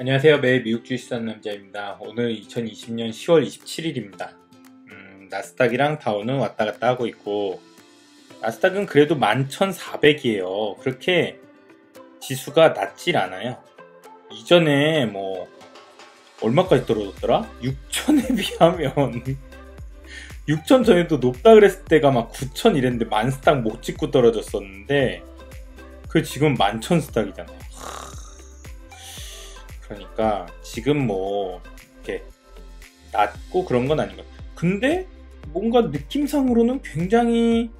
안녕하세요. 매일 미국 주식 사는 남자입니다. 오늘 2020년 10월 27일입니다. 음, 나스닥이랑 다우는 왔다 갔다 하고 있고 나스닥은 그래도 11,400이에요. 그렇게 지수가 낮질 않아요. 이전에 뭐 얼마까지 떨어졌더라? 6천에 비하면 6천 전에도 높다 그랬을 때가 막 9천 이랬는데 만 스탁 못 찍고 떨어졌었는데 그 지금 만천 스탁이잖아요. 그러니까 지금 뭐 이렇게 낮고 그런 건 아닌 것 같아요. 근데 뭔가 느낌상으로는 굉장히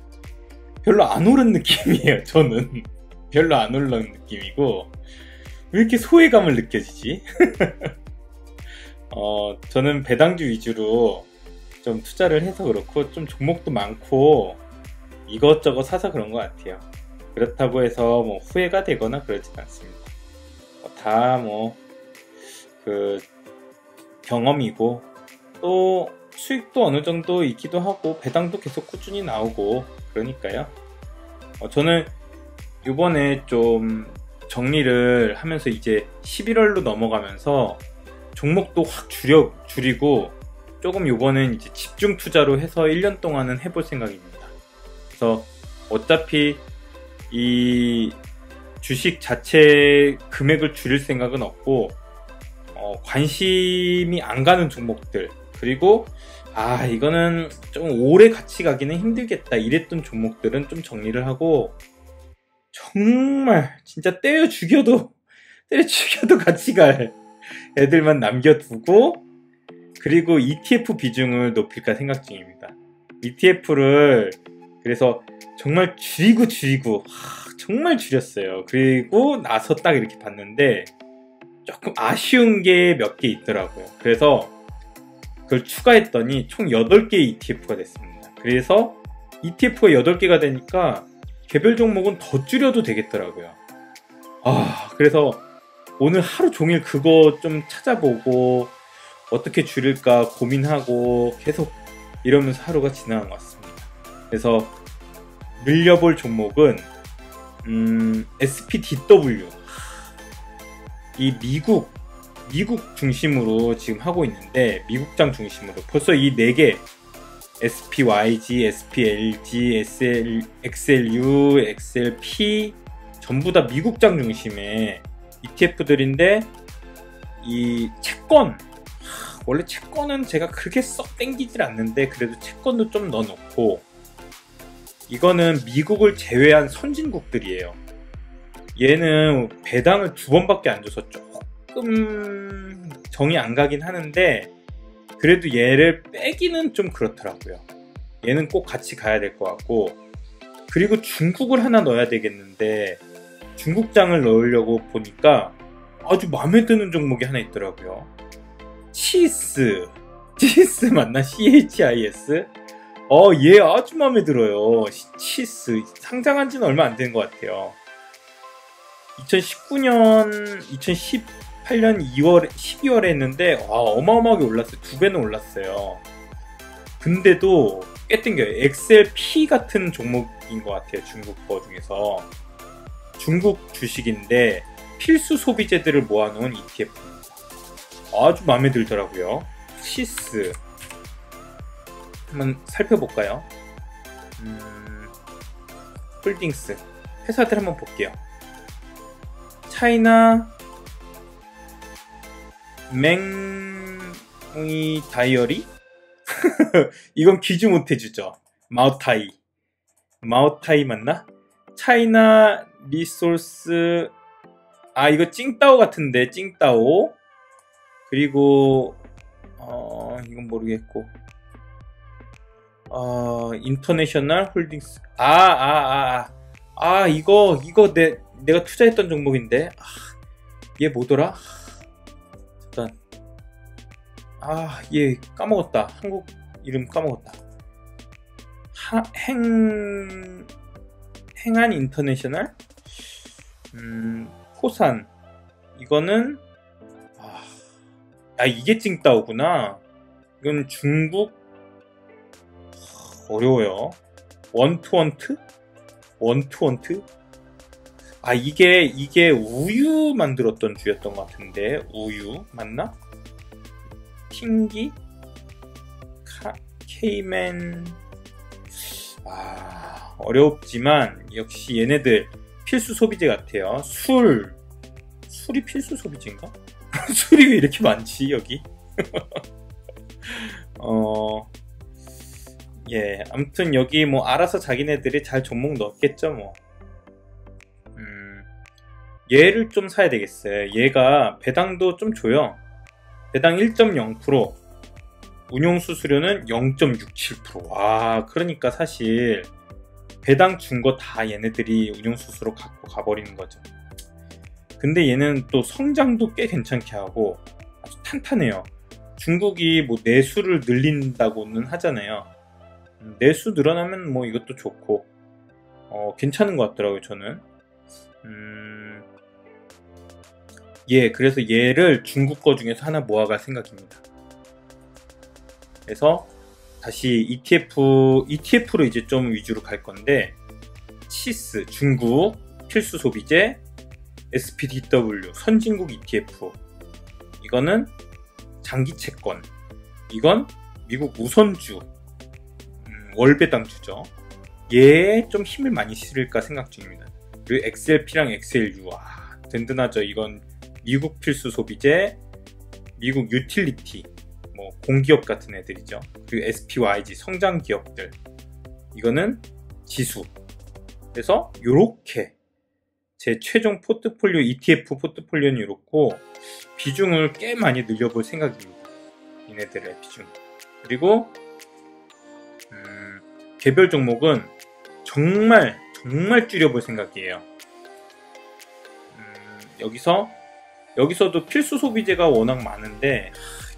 별로 안 오른 느낌이에요. 저는 별로 안 오른 느낌이고 왜 이렇게 소외감을 느껴지지? 어, 저는 배당주 위주로 좀 투자를 해서 그렇고 좀 종목도 많고 이것저것 사서 그런 것 같아요. 그렇다고 해서 뭐 후회가 되거나 그러진 않습니다. 뭐 다뭐 그 경험이고 또 수익도 어느 정도 있기도 하고 배당도 계속 꾸준히 나오고 그러니까요. 어, 저는 이번에 좀 정리를 하면서 이제 11월로 넘어가면서 종목도 확 줄여 줄이고 조금 이번엔 이제 집중 투자로 해서 1년 동안은 해볼 생각입니다. 그래서 어차피 이 주식 자체 금액을 줄일 생각은 없고 어, 관심이 안 가는 종목들 그리고 아 이거는 좀 오래 같이 가기는 힘들겠다 이랬던 종목들은 좀 정리를 하고 정말 진짜 때려 죽여도 때려 죽여도 같이 갈 애들만 남겨두고 그리고 ETF 비중을 높일까 생각 중입니다. ETF를 그래서 정말 줄이고 줄이고 하, 정말 줄였어요. 그리고 나서 딱 이렇게 봤는데 조금 아쉬운 게 몇 개 있더라고요. 그래서 그걸 추가했더니 총 8개의 ETF가 됐습니다. 그래서 ETF가 8개가 되니까 개별 종목은 더 줄여도 되겠더라고요. 아, 그래서 오늘 하루 종일 그거 좀 찾아보고 어떻게 줄일까 고민하고 계속 이러면서 하루가 지나간 것 같습니다. 그래서 늘려볼 종목은 음, SPDW 이 미국 미국 중심으로 지금 하고 있는데 미국장 중심으로 벌써 이 네 개 SPYG, SPLG, SL, XLU, XLP 전부 다 미국장 중심의 ETF들인데 이 채권 원래 채권은 제가 그렇게 썩 땡기질 않는데 그래도 채권도 좀 넣어놓고 이거는 미국을 제외한 선진국들이에요. 얘는 배당을 두 번밖에 안 줘서 조금 정이 안 가긴 하는데 그래도 얘를 빼기는 좀 그렇더라고요. 얘는 꼭 같이 가야 될 것 같고 그리고 중국을 하나 넣어야 되겠는데 중국장을 넣으려고 보니까 아주 마음에 드는 종목이 하나 있더라고요. 치스. 치스 맞나? CHIS? 어, 얘 아주 마음에 들어요. 치스. 상장한 지는 얼마 안 된 것 같아요. 2019년, 2018년 2월, 12월에 했는데, 와, 어마어마하게 올랐어요. 두 배는 올랐어요. 근데도 꽤 땡겨요. XLP 같은 종목인 것 같아요. 중국 거 중에서. 중국 주식인데, 필수 소비재들을 모아놓은 ETF입니다. 아주 마음에 들더라고요. 시스. 한번 살펴볼까요? 음, 홀딩스. 회사들 한번 볼게요. 차이나 맹이 다이어리? 이건 기주 못 해주죠. 마오타이. 마오타이 맞나? 차이나 리소스 아 이거 찡따오 같은데 찡따오 그리고 어 이건 모르겠고 어 인터내셔널 홀딩스 아아아아 아, 아, 아, 이거 이거 내 내가 투자했던 종목인데 아, 얘 뭐더라? 일단 아얘 까먹었다. 한국 이름 까먹었다. 하, 행 행한 인터내셔널? 음 포산. 이거는 아, 아 이게 찡따오구나. 이건 중국 어려워요. 원투원트? 원투원트 아 이게 이게 우유 만들었던 주였던 것 같은데 우유 맞나? 킹기 카, 케이맨 아 어렵지만 역시 얘네들 필수 소비재 같아요. 술 술이 필수 소비재인가? 술이 왜 이렇게 많지 여기? 어 예, 아무튼 여기 뭐 알아서 자기네들이 잘 종목 넣었겠죠, 뭐. 음, 얘를 좀 사야 되겠어요. 얘가 배당도 좀 줘요. 배당 1.0%, 운용 수수료는 0.67%. 와, 그러니까 사실 배당 준 거 다 얘네들이 운용 수수료 갖고 가버리는 거죠. 근데 얘는 또 성장도 꽤 괜찮게 하고 아주 탄탄해요. 중국이 뭐 내수를 늘린다고는 하잖아요. 내수 늘어나면 뭐 이것도 좋고 어, 괜찮은 것 같더라고요 저는 음, 예 그래서 얘를 중국 거 중에서 하나 모아갈 생각입니다 그래서 다시 ETF ETF로 이제 좀 위주로 갈 건데 치스 중국 필수 소비재 SPDW 선진국 ETF 이거는 장기 채권 이건 미국 우선주 월배당 주죠. 얘에 좀 힘을 많이 실을까 생각 중입니다. 그리고 XLP랑 XLU, 와, 든든하죠. 이건 미국 필수 소비재, 미국 유틸리티, 뭐 공기업 같은 애들이죠. 그리고 SPYG 성장 기업들. 이거는 지수. 그래서 이렇게 제 최종 포트폴리오 ETF 포트폴리오는 이렇고 비중을 꽤 많이 늘려볼 생각입니다. 얘네들의 비중. 그리고 개별 종목은 정말 정말 줄여볼 생각이에요. 음, 여기서 여기서도 필수 소비재가 워낙 많은데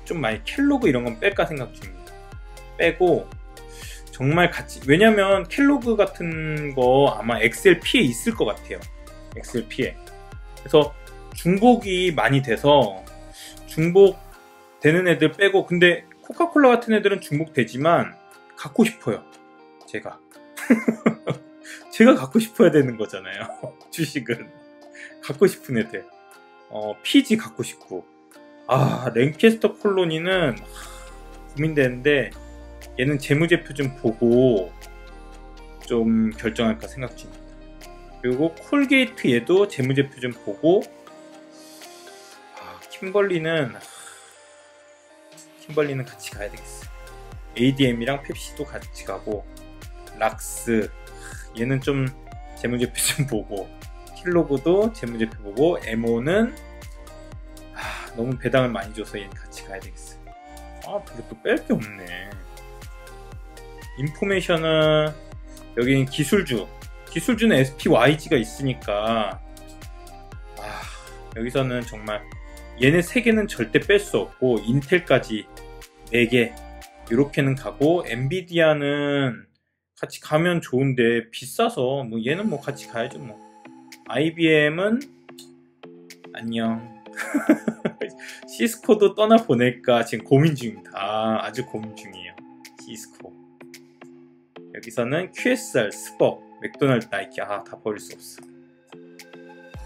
좀 많이 켈로그 이런 건 뺄까 생각 중입니다. 빼고 정말 같이 왜냐면 켈로그 같은 거 아마 엑셀피에 있을 것 같아요. 엑셀피에 그래서 중복이 많이 돼서 중복 되는 애들 빼고 근데 코카콜라 같은 애들은 중복되지만 갖고 싶어요. 제가 제가 갖고 싶어야 되는 거잖아요 주식은 갖고 싶은 애들 어, 피지 갖고 싶고. 아 랭캐스터 콜로니는 고민되는데 얘는 재무제표 좀 보고 좀 결정할까 생각 중입니다. 그리고 콜게이트 얘도 재무제표 좀 보고. 아, 킴벌리는 킴벌리는 같이 가야 되겠어. ADM이랑 펩시도 같이 가고 락스. 얘는 좀 재무제표 좀 보고 킬로그도 재무제표 보고 에모는 아, 너무 배당을 많이 줘서 얘는 같이 가야 되겠어요. 아 그리고 또뺄 게 없네. 인포메이션은 여기는 기술주. 기술주는 SPYG가 있으니까 아, 여기서는 정말 얘네 3개는 절대 뺄 수 없고 인텔까지 4개 이렇게는 가고 엔비디아는 같이 가면 좋은데 비싸서 뭐 얘는 뭐 같이 가야죠 뭐 IBM은 안녕. 시스코도 떠나 보낼까 지금 고민 중입니다 아, 아주 고민 중이에요. 시스코. 여기서는 QSR, 스벅, 맥도날드, 나이키 아 다 버릴 수 없어.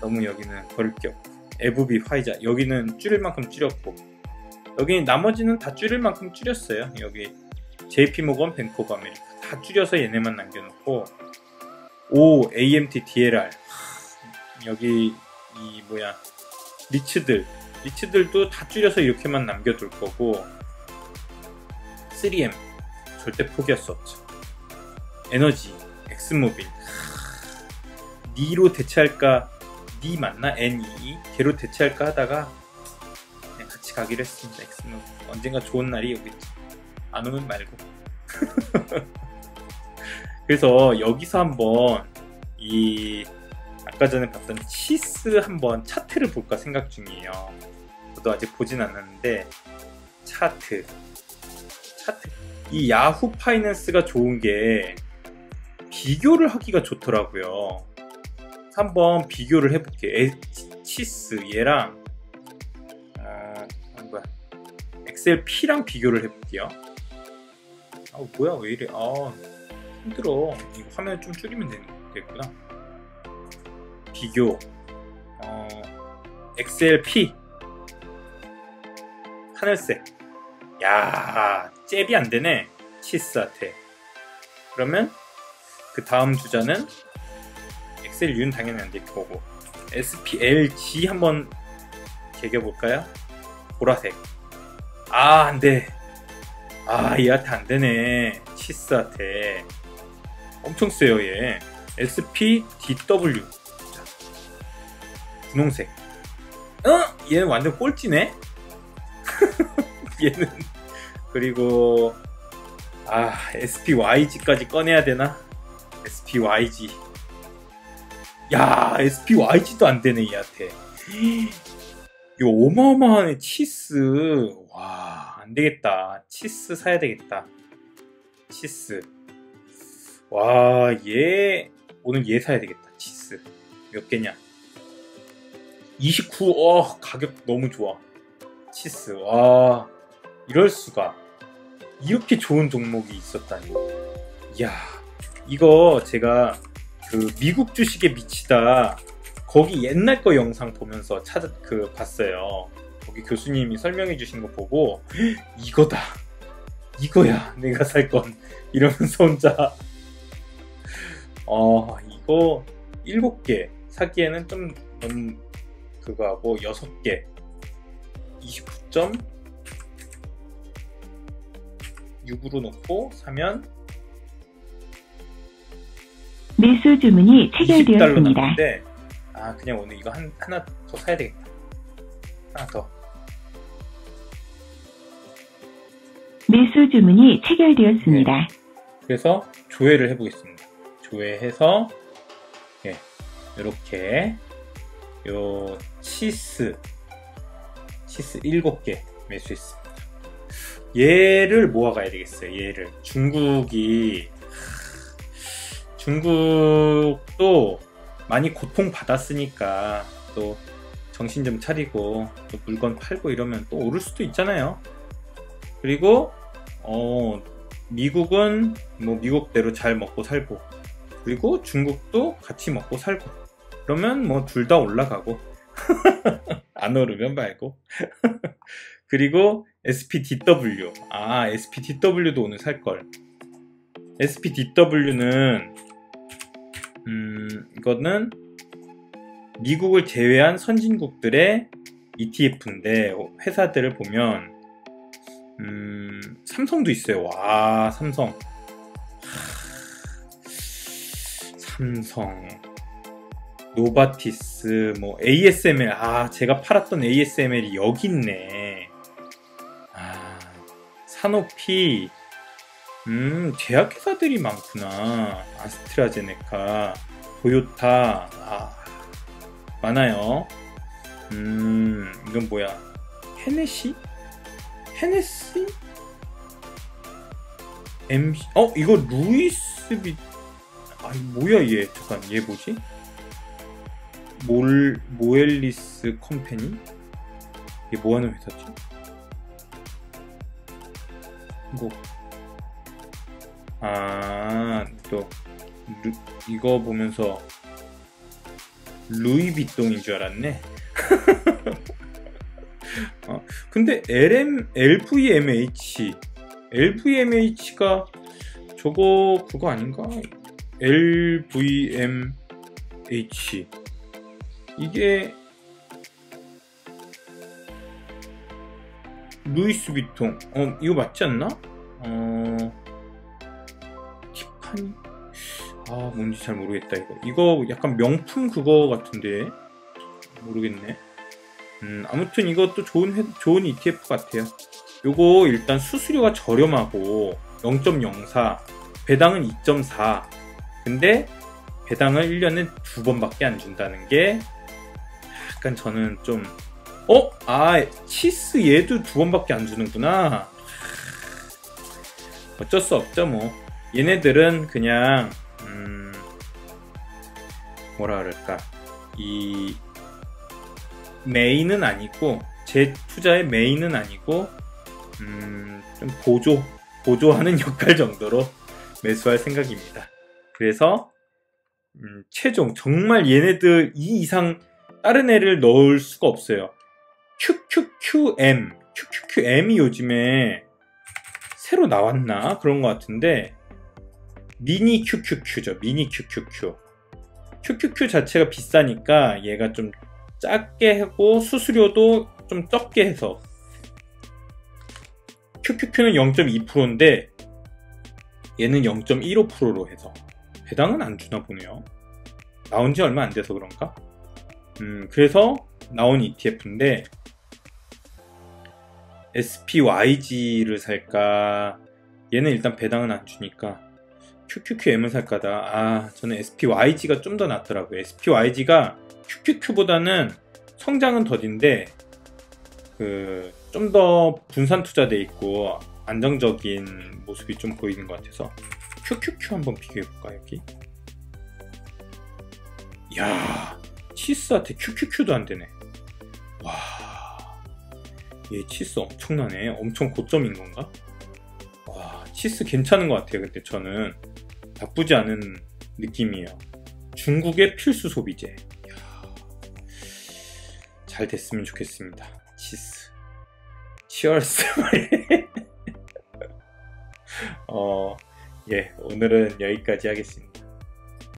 너무 여기는 버릴 게 없고. 애브비, 화이자 여기는 줄일 만큼 줄였고. 여기 나머지는 다 줄일 만큼 줄였어요. 여기 JP모건, Bank of America. 다 줄여서 얘네만 남겨놓고. O, AMT, DLR 여기 이 뭐야 리츠들. 리츠들도 다 줄여서 이렇게만 남겨둘 거고 3M 절대 포기할 수 없죠. 에너지 엑슨모빌. 니로 대체할까? 니 맞나? NEE 걔로 대체할까 하다가 그냥 같이 가기로 했습니다 엑슨모빌. 언젠가 좋은 날이 오겠지 안 오면 말고. 그래서 여기서 한번 이 아까 전에 봤던 치스 한번 차트를 볼까 생각 중이에요. 저도 아직 보진 않았는데 차트 차트 이 Yahoo Finance가 좋은 게 비교를 하기가 좋더라고요. 한번 비교를 해볼게요. 치스 얘랑 아, 뭐야 엑셀 P랑 비교를 해볼게요. 아 뭐야 왜 이래? 아 힘들어. 이 화면 좀 줄이면 되겠구나. 비교 어, XLP 하늘색. 야 잽이 안되네. 치스한테 그러면 그 다음 주자는 XLU는 당연히 안될 거고 SPLG 한번 개겨볼까요? 보라색. 아 안돼. 아 얘한테 안되네. 치스한테 엄청 세요 얘. SPDW 자, 분홍색. 어? 얘는 완전 꼴찌네? 얘는. 그리고 아 SPYG까지 꺼내야 되나? SPYG 야 SPYG도 안 되네 얘한테. 이 어마어마한 치스. 와 안되겠다. 치스 사야 되겠다. 치스. 와 얘 오늘 얘 사야 되겠다. 치스. 몇 개냐 29 어, 가격 너무 좋아. 치스 와 이럴 수가. 이렇게 좋은 종목이 있었다니. 이야 이거 제가 그 미국 주식에 미치다. 거기 옛날 거 영상 보면서 찾아 그 봤어요. 거기 교수님이 설명해 주신 거 보고 이거다. 이거야. 내가 살 건. 이러면서 혼자. 어 이거 7개 사기에는 좀 너무 그거 하고 6개. 29점 6으로 놓고 사면 매수 주문이 20달러 체결되었습니다. 아 그냥 오늘 이거 한, 하나 더 사야 되겠다. 하나 더. 매수 주문이 체결되었습니다. 그래서 조회를 해보겠습니다. 조회해서 예, 이렇게 요 치스. 치스 7개 매수했습니다. 얘를 모아가야 되겠어요 얘를. 중국이 중국도 많이 고통 받았으니까 또 정신 좀 차리고 또 물건 팔고 이러면 또 오를 수도 있잖아요. 그리고 어 미국은 뭐 미국대로 잘 먹고 살고 그리고 중국도 같이 먹고 살고. 그러면 뭐 둘 다 올라가고 안 오르면 말고. 그리고 SPDW 아 SPDW도 오늘 살걸. SPDW는 음, 이거는 미국을 제외한 선진국들의 ETF인데 회사들을 보면 음, 삼성도 있어요. 와 삼성. 하, 삼성 노바티스 뭐 ASML 아 제가 팔았던 ASML이 여기 있네. 아 사노피 음, 제약회사들이 많구나. 아스트라제네카, 도요타, 아, 많아요. 음, 이건 뭐야? 헤네시? 헤네시? MC, 어, 이거 루이스 비, 아니, 뭐야, 얘. 잠깐, 얘 뭐지? 몰, 모엘리스 컴퍼니? 이게 뭐 하는 회사지? 이거, 아, 또, 루, 이거 보면서 루이비통인 줄 알았네. 어, 근데 LM, LVMH, LVMH가 저거 그거 아닌가? LVMH 이게 루이스 비통. 어 이거 맞지 않나? 어 티파니? 아 뭔지 잘 모르겠다 이거. 이거 약간 명품 그거 같은데. 모르겠네. 음 아무튼 이것도 좋은 회, 좋은 ETF 같아요. 요거 일단 수수료가 저렴하고 0.04 배당은 2.4 근데 배당을 1년에 두 번밖에 안 준다는 게 약간 저는 좀 어? 아 치스 얘도 두 번밖에 안 주는구나 어쩔 수 없죠 뭐 얘네들은 그냥 음, 뭐라 그럴까 이 메인은 아니고 제 투자의 메인은 아니고 음, 좀 보조 보조하는 역할 정도로 매수할 생각입니다. 그래서 음, 최종 정말 얘네들 이 이상 다른 애를 넣을 수가 없어요. QQQM, QQQM이 요즘에 새로 나왔나 그런 것 같은데 미니 QQQ죠. 미니 QQQ. QQQ 자체가 비싸니까 얘가 좀 작게 하고 수수료도 좀 적게 해서 QQQ는 0.2%인데 얘는 0.15%로 해서 배당은 안 주나 보네요. 나온 지 얼마 안 돼서 그런가? 음, 그래서 나온 ETF인데 SPYG를 살까? 얘는 일단 배당은 안 주니까 QQQM을 살까다. 아, 저는 SPYG가 좀 더 낫더라고요. SPYG가 QQQ보다는 성장은 더딘데 그 좀 더 분산 투자돼 있고 안정적인 모습이 좀 보이는 것 같아서 QQQ 한번 비교해 볼까 여기? 야, 치스한테 QQQ도 안 되네. 와, 얘 치스 엄청나네. 엄청 고점인 건가? 와, 치스 괜찮은 것 같아요. 근데 저는 나쁘지 않은 느낌이에요. 중국의 필수 소비재. 이야, 잘 됐으면 좋겠습니다. 치스. 치얼스. 어, 예, 오늘은 여기까지 하겠습니다.